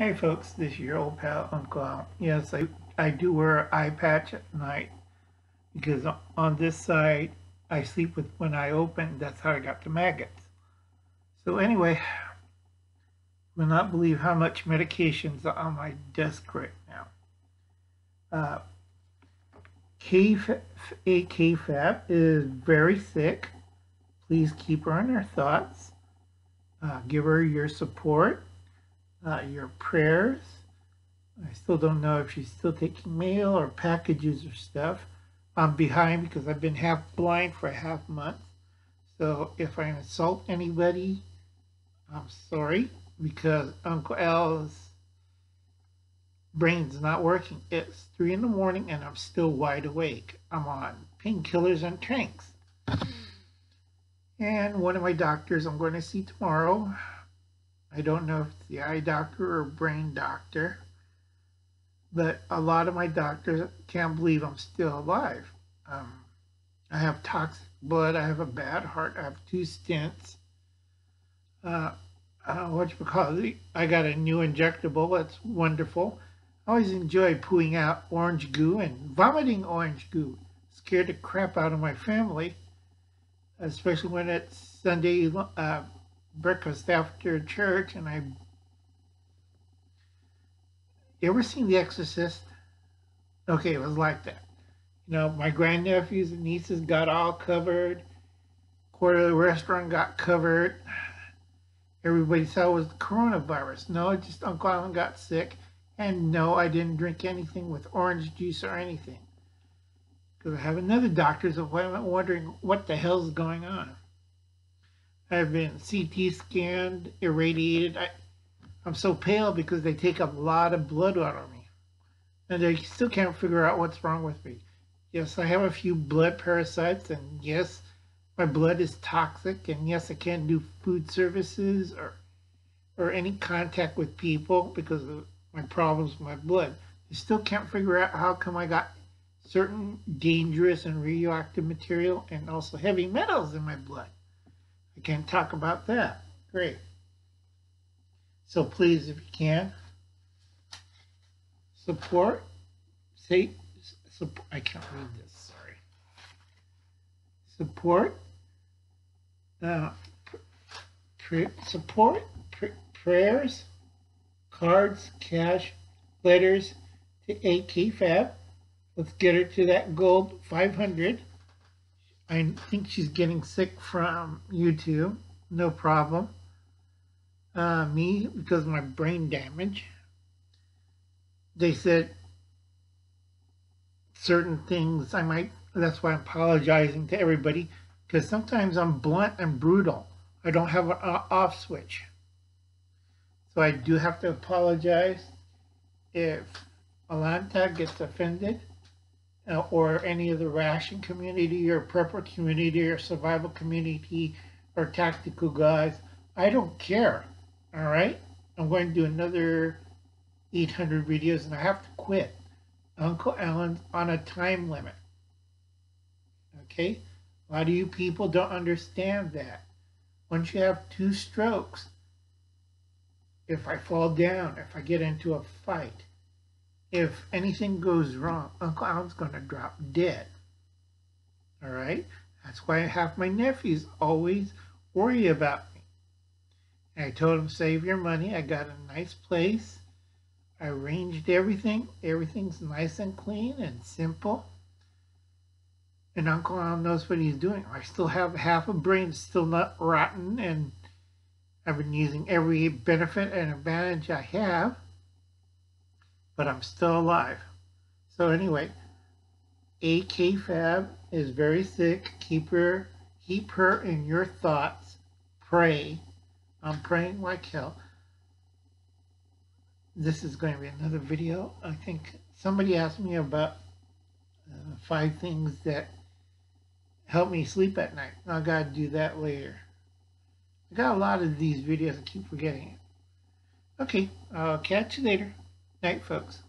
Hey folks, this is your old pal Uncle Al. Yes, I, I do wear an eye patch at night because on this side I sleep with one eye open. That's how I got the maggots. So anyway, will not believe how much medications are on my desk right now. Uh, Kayfabe is very sick. Please keep her in your thoughts. Uh, give her your support uh, your prayers. I still don't know if she's still taking mail or packages or stuff. I'm behind because I've been half blind for a half month. So if I insult anybody, I'm sorry because Uncle Al's brain's not working. It's three in the morning and I'm still wide awake. I'm on painkillers and tranks. And one of my doctors I'm going to see tomorrow I don't know if it's the eye doctor or brain doctor, but a lot of my doctors can't believe I'm still alive. Um, I have toxic blood. I have a bad heart. I have two stents. Uh, uh, what you call it? I got a new injectable. That's wonderful. I always enjoy pooing out orange goo and vomiting orange goo. Scared the crap out of my family, especially when it's Sunday uh, breakfast after church, and I. You ever seen The Exorcist? Okay, it was like that. You know, my grandnephews and nieces got all covered. Quarter of the restaurant got covered. Everybody saw it was the coronavirus. No, just Uncle Alan got sick. And no, I didn't drink anything with orange juice or anything. Because I have another doctor's appointment wondering what the hell's going on. I've been CT scanned, irradiated. I, I'm so pale because they take a lot of blood out of me. And they still can't figure out what's wrong with me. Yes, I have a few blood parasites, and yes, my blood is toxic, and yes, I can't do food services or or any contact with people because of my problems with my blood. They still can't figure out how come I got certain dangerous and radioactive material and also heavy metals in my blood. I can't talk about that. Great. So please, if you can, support, say, support, I can't read this, sorry. Support, uh, support, pr prayers, cards, cash, letters to A. Kayfabe. Let's get her to that gold 500. I think she's getting sick from YouTube. No problem. Uh, me, because my brain damage. They said certain things I might, that's why I'm apologizing to everybody, because sometimes I'm blunt and brutal. I don't have an off switch. So I do have to apologize if Alanta gets offended uh, or any of the ration community or prepper community or survival community or tactical guys. I don't care. All right. I'm going to do another 800 videos and I have to quit. Uncle Alan's on a time limit. Okay? A lot of you people don't understand that. Once you have two strokes, if I fall down, if I get into a fight, if anything goes wrong, Uncle Alan's going to drop dead. All right? That's why I have my nephews always worry about me. And I told them, save your money. I got a nice place. I arranged everything. Everything's nice and clean and simple. And Uncle Alan knows what he's doing. I still have half a brain still not rotten, and I've been using every benefit and advantage I have but I'm still alive. So anyway, A. Kayfabe is very sick. Keep her, keep her in your thoughts. Pray. I'm praying like hell. This is going to be another video. I think somebody asked me about uh, five things that help me sleep at night. I got to do that later. I got a lot of these videos. I keep forgetting it. Okay, I'll catch you later. Folks.